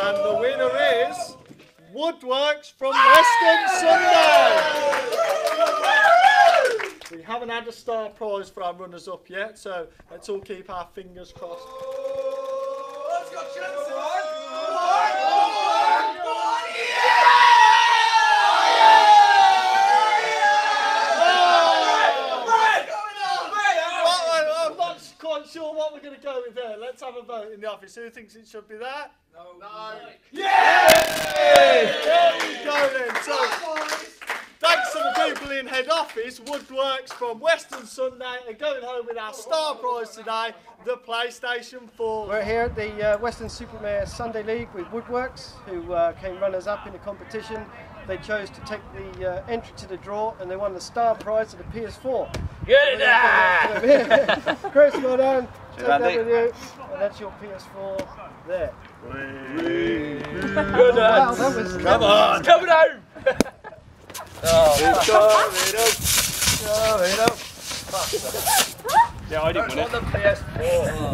And the winner is Woodworks from Weston Sunday. We haven't had a star prize for our runners up yet, so let's all keep our fingers crossed. Well, not sure what we're going to go with there. Let's have a vote in the office. Who thinks it should be that? No. No. There we go then. So, thanks to the people in head office, Woodworks from Weston Sunday are going home with our star prize today, the PlayStation 4. We're here at the uh, Weston-super-Mare Sunday League with Woodworks, who uh, came runners up in the competition. They chose to take the uh, entry to the draw and they won the star prize of the PS4. Good night. Chris, well done. Take that Andy. with you. And that's your PS4 there. Good Wow, night. that was Come on. Coming home. oh, Yeah, I didn't win it. on the PS4.